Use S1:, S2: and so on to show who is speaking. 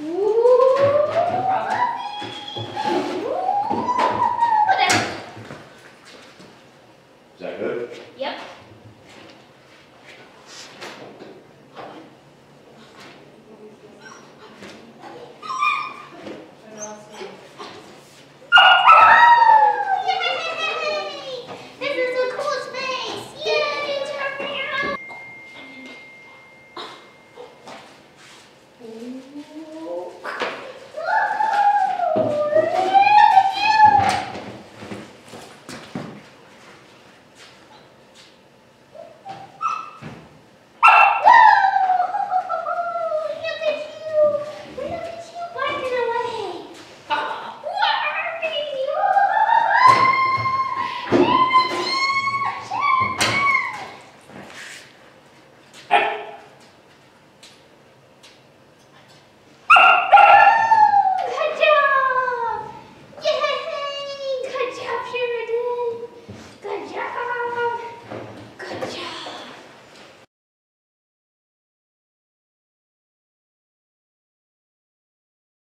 S1: Is
S2: that good?
S1: Yep.